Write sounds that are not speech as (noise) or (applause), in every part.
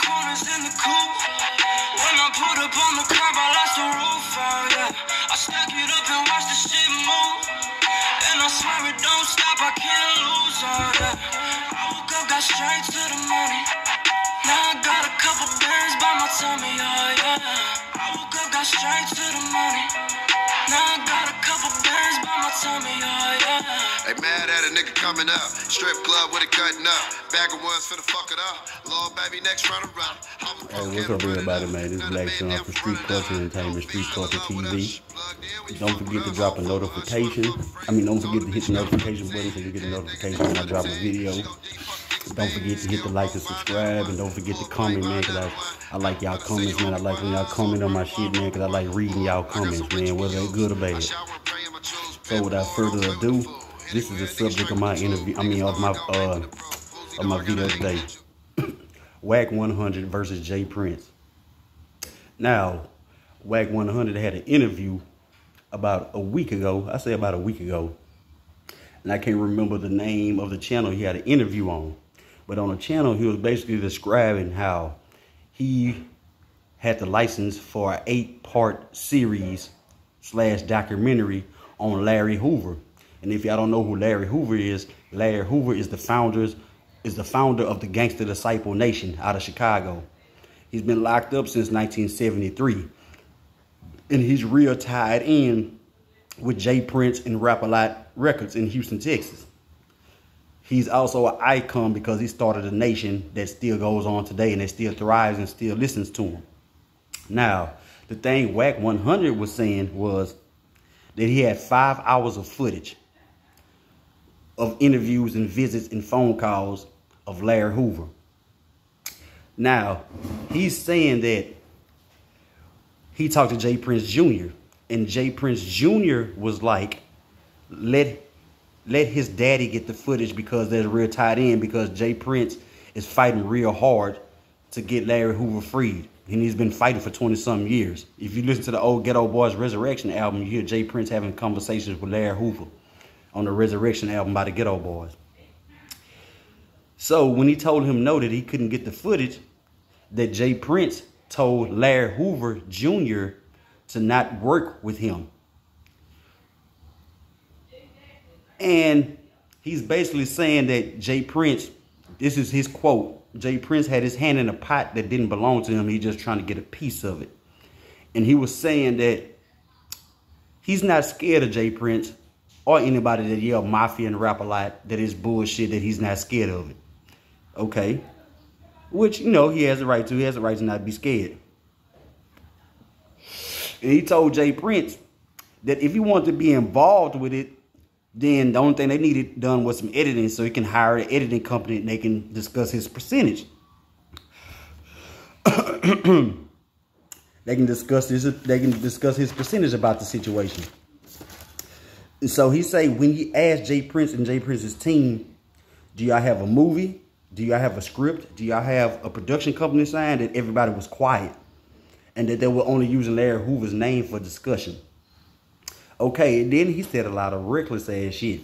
corners in the coupe. When I put up on the curb, I lost the roof. Oh, yeah. I stack it up and watch the shit move. And I swear it don't stop, I can't lose. Oh, yeah. I woke up, got straight to the money. Now I got a couple bands by my tummy. Oh, yeah. I woke up, got straight to the money. Now I got a couple bands by my tummy. Oh, yeah. They mad at a nigga coming up. Strip club with it cutting up. Bag of ones for the fuck it up. Lord baby next run around. Hey, what's up, everybody, man? This is Black Son for Street Kulture Entertainment, Street Kulture TV. Don't forget to drop a notification. I mean, don't forget to hit the notification button so you get a notification when I drop a video. Don't forget to hit the like and subscribe, and don't forget to comment, man, because I, I like y'all comments, man. I like when y'all comment on my shit, man, because I like reading y'all comments, man, whether they good or bad. So without further ado, this is the subject of my interview. I mean, of my uh, of my video today. (coughs) Wack 100 versus J Prince. Now, Wack 100 had an interview about a week ago. I say about a week ago. And I can't remember the name of the channel he had an interview on. But on the channel, he was basically describing how he had the license for an eight-part series slash documentary on Larry Hoover. And if y'all don't know who Larry Hoover is, Larry Hoover is the founders is the founder of the Gangster Disciple Nation out of Chicago. He's been locked up since 1973. And he's real tied in with J Prince and Rap-A-Lot Records in Houston, Texas. He's also an icon because he started a nation that still goes on today and that still thrives and still listens to him. Now, the thing Wack 100 was saying was that he had five hours of footage of interviews and visits and phone calls of Larry Hoover. Now, he's saying that he talked to J Prince Jr. and J Prince Jr. was like, let let his daddy get the footage because they're real tied in because J Prince is fighting real hard to get Larry Hoover freed. And he's been fighting for 20 some years. If you listen to the old Geto Boys Resurrection album, you hear J Prince having conversations with Larry Hoover on the Resurrection album by the Geto Boys. So when he told him no that he couldn't get the footage, that J Prince told Larry Hoover Jr. to not work with him. And he's basically saying that J Prince, this is his quote, J Prince had his hand in a pot that didn't belong to him. He's just trying to get a piece of it. And he was saying that he's not scared of J Prince or anybody that yell mafia and rap a lot that is bullshit that he's not scared of it. Okay. Which, you know, he has a right to. He has a right to not be scared. And he told J Prince that if he wanted to be involved with it, then the only thing they needed done was some editing so he can hire an editing company and they can discuss his percentage. they can discuss this they can discuss his percentage about the situation. And so he say when you ask J Prince and J Prince's team, do y'all have a movie? Do y'all have a script? Do y'all have a production company signed that everybody was quiet? And that they were only using Larry Hoover's name for discussion. Okay, and then he said a lot of reckless ass shit.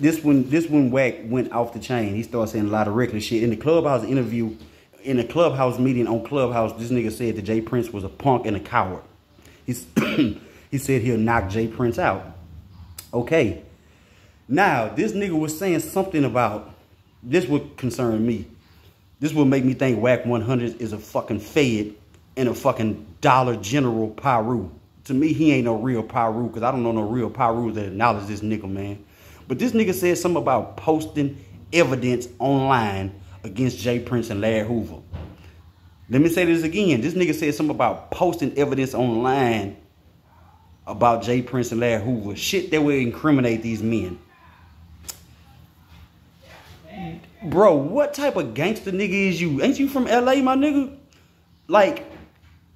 This one, this one Wack went off the chain. He started saying a lot of reckless shit. In the clubhouse interview, in the clubhouse meeting on Clubhouse, this nigga said that J Prince was a punk and a coward. He's, (clears throat) he said he'll knock J Prince out. Okay. Now, this nigga was saying something about, this would concern me. This would make me think Wack 100 is a fucking fed and a fucking Dollar General Piru. To me, he ain't no real Piru because I don't know no real Piru that acknowledge this nigga, man. But this nigga said something about posting evidence online against J Prince and Larry Hoover. Let me say this again. This nigga said something about posting evidence online about J Prince and Larry Hoover. Shit that would incriminate these men. Bro, what type of gangster nigga is you? Ain't you from LA, my nigga? Like,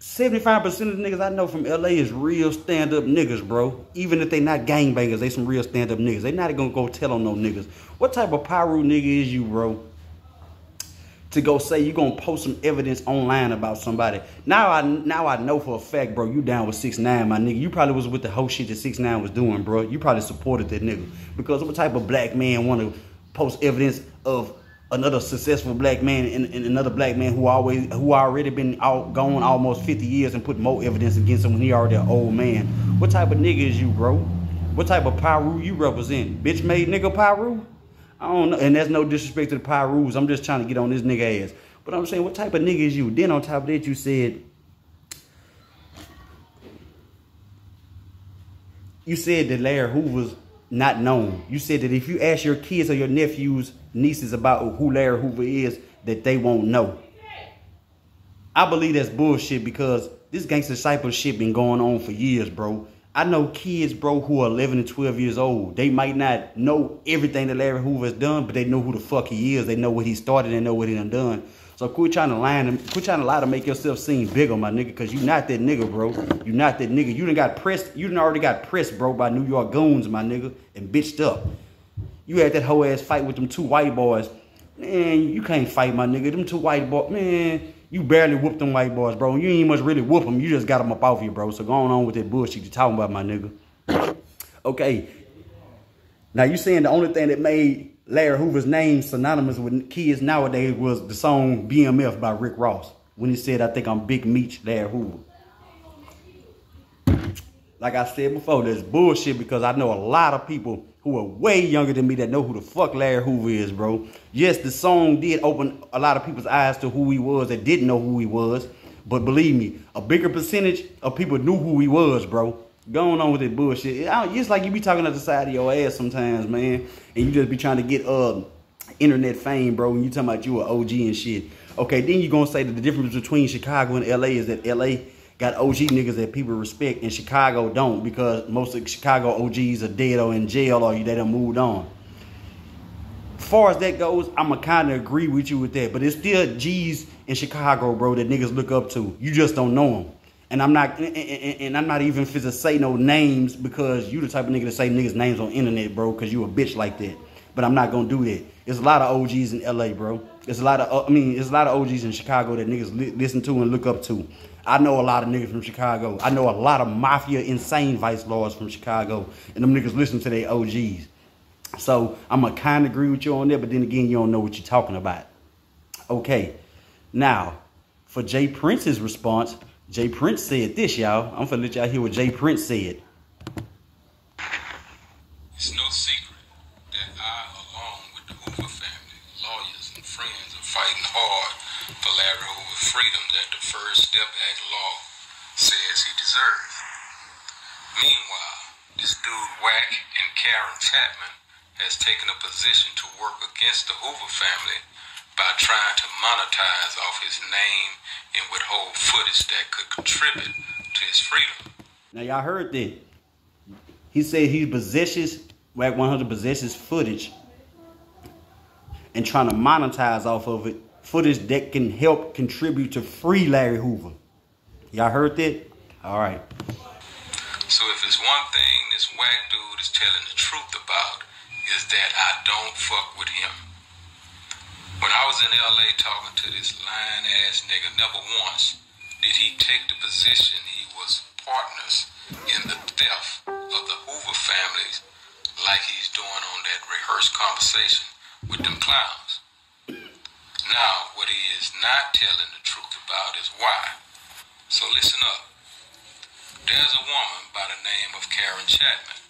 75% of the niggas I know from LA is real stand-up niggas, bro. Even if they not gangbangers, they some real stand-up niggas. They not gonna go tell on no niggas. What type of Piru nigga is you, bro? To go say you gonna post some evidence online about somebody. Now I now I know for a fact, bro, you down with 6 9 my nigga. You probably was with the whole shit that 6 9 was doing, bro. You probably supported that nigga. Because what type of black man wanna post evidence of another successful black man and, and another black man who always who already been out gone almost 50 years and put more evidence against him when he already an old man. What type of nigga is you, bro? What type of Piru you represent? Bitch made nigga Piru? I don't know. And that's no disrespect to the Pirus. I'm just trying to get on this nigga ass. But I'm saying, what type of nigga is you? Then on top of that, you said you said that Larry Hoover's not known. You said that if you ask your kids or your nephews, nieces about who Larry Hoover is, that they won't know. I believe that's bullshit because this gangster discipleship been going on for years, bro. I know kids, bro, who are 11 and 12 years old. They might not know everything that Larry Hoover has done, but they know who the fuck he is. They know what he started and know what he done done. So quit trying to lie and quit trying to lie to make yourself seem bigger, my nigga, because you not that nigga, bro. You not that nigga. You done got pressed. You done already got pressed, bro, by New York goons, my nigga, and bitched up. You had that whole ass fight with them two white boys. Man, you can't fight, my nigga. Them two white boys, man, you barely whooped them white boys, bro. You ain't much really whoop them. You just got them up off you, bro. So going on with that bullshit you talking about, my nigga. okay. Now you saying the only thing that made Larry Hoover's name synonymous with kids nowadays was the song BMF by Rick Ross. When he said, I think I'm Big Meech Larry Hoover. Like I said before, there's bullshit because I know a lot of people who are way younger than me that know who the fuck Larry Hoover is, bro. Yes, the song did open a lot of people's eyes to who he was that didn't know who he was. But believe me, a bigger percentage of people knew who he was, bro going on with that bullshit. It's like you be talking at the side of your ass sometimes, man, and you just be trying to get uh internet fame, bro. And you talking about you an OG and shit. Okay, then you gonna say that the difference between Chicago and LA is that LA got OG niggas that people respect, and Chicago don't because most of Chicago OGs are dead or in jail or they done moved on. As far as that goes, I'ma kind of agree with you with that, but it's still G's in Chicago, bro, that niggas look up to. You just don't know them. And I'm not, and, and I'm not even fit to say no names because you the type of nigga to say niggas names on internet, bro, because you a bitch like that. But I'm not gonna do that. There's a lot of OGs in LA, bro. There's a lot of, uh, I mean, there's a lot of OGs in Chicago that niggas li listen to and look up to. I know a lot of niggas from Chicago. I know a lot of mafia, insane vice lords from Chicago, and them niggas listen to their OGs. So I'm gonna kind of agree with you on that, but then again, you don't know what you're talking about. Okay, now for J Prince's response, J Prince said this, y'all. I'm gonna let y'all hear what J Prince said. It's no secret that I, along with the Hoover family, lawyers, and friends, are fighting hard for Larry Hoover's freedom that the First Step Act law says he deserves. Meanwhile, this dude Wack and Karen Chapman has taken a position to work against the Hoover family by trying to monetize off his name and withhold footage that could contribute to his freedom. Now y'all heard that. He said he possesses, Wack 100 possesses footage and trying to monetize off of it, footage that can help contribute to free Larry Hoover. Y'all heard that? All right. So if it's one thing this whack dude is telling the truth about, is that I don't fuck with him. When I was in LA talking to this lying ass nigga, never once did he take the position he was partners in the theft of the Hoover families like he's doing on that rehearsed conversation with them clowns. Now, what he is not telling the truth about is why. So listen up. There's a woman by the name of Karen Chapman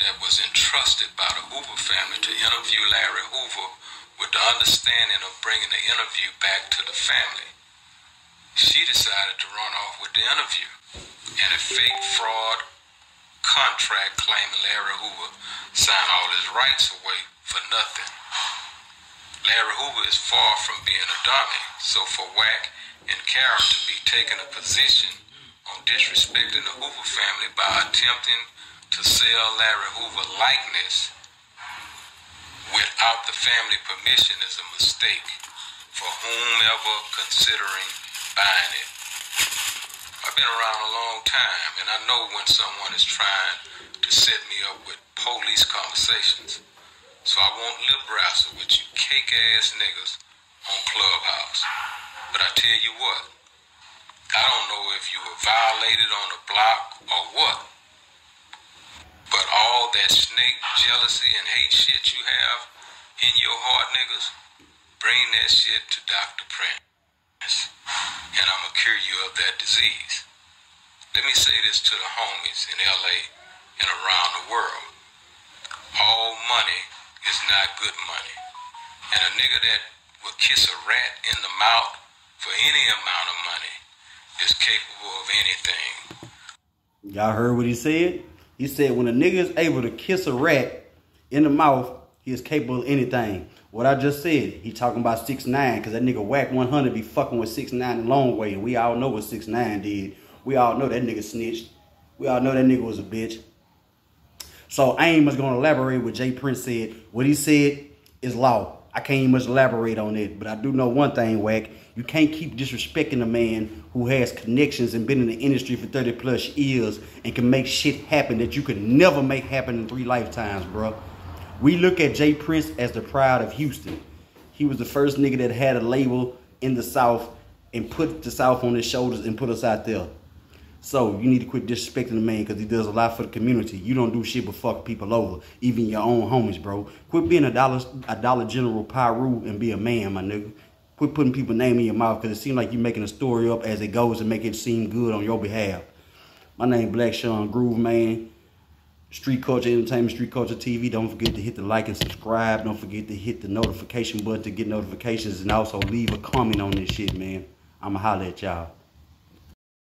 that was entrusted by the Hoover family to interview Larry Hoover with the understanding of bringing the interview back to the family. She decided to run off with the interview and a fake fraud contract claiming Larry Hoover signed all his rights away for nothing. Larry Hoover is far from being a dummy, so for Wack and Karen to be taking a position on disrespecting the Hoover family by attempting to sell Larry Hoover likeness without the family permission is a mistake for whomever considering buying it. I've been around a long time and I know when someone is trying to set me up with police conversations. So I won't lip wrestle with you cake ass niggas on Clubhouse. But I tell you what, I don't know if you were violated on the block or what. But all that snake jealousy and hate shit you have in your heart, niggas, bring that shit to Dr. Prince, and I'm gonna cure you of that disease. Let me say this to the homies in LA and around the world. All money is not good money. And a nigga that will kiss a rat in the mouth for any amount of money is capable of anything. Y'all heard what he said? He said when a nigga is able to kiss a rat in the mouth, he is capable of anything. What I just said, he talking about 6 9 because that nigga Wack 100 be fucking with 6 9 the long way. And we all know what 6 9 did. We all know that nigga snitched. We all know that nigga was a bitch. So Aim much gonna elaborate what J Prince said. What he said is law. I can't even much elaborate on it, but I do know one thing, Wack. You can't keep disrespecting a man who has connections and been in the industry for 30 plus years and can make shit happen that you could never make happen in three lifetimes, bro. We look at J Prince as the pride of Houston. He was the first nigga that had a label in the South and put the South on his shoulders and put us out there. So you need to quit disrespecting the man because he does a lot for the community. You don't do shit but fuck people over, even your own homies, bro. Quit being a dollar a Dollar General Piru and be a man, my nigga. Quit putting people's name in your mouth because it seems like you're making a story up as it goes and make it seem good on your behalf. My name Black Shaan Groove, man. Street Kulture Entertainment, Street Kulture TV. Don't forget to hit the like and subscribe. Don't forget to hit the notification button to get notifications and also leave a comment on this shit, man. I'ma holler at y'all.